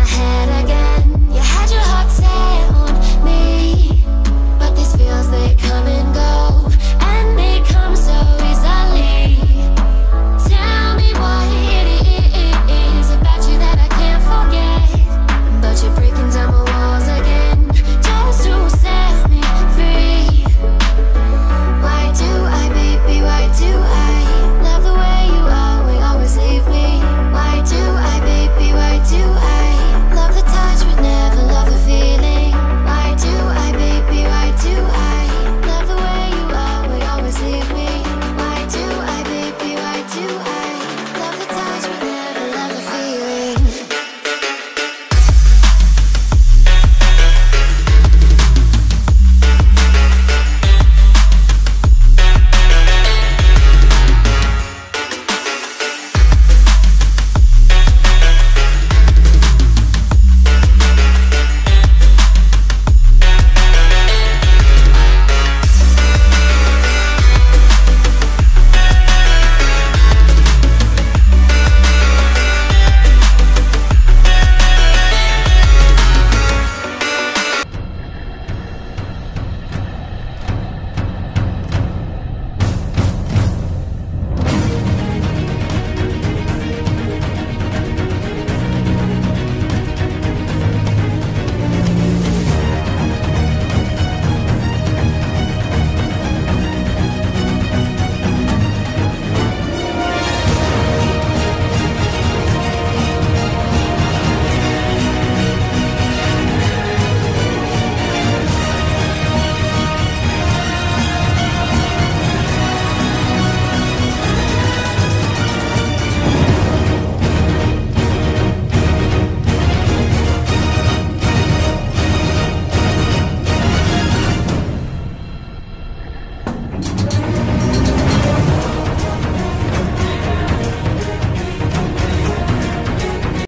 my head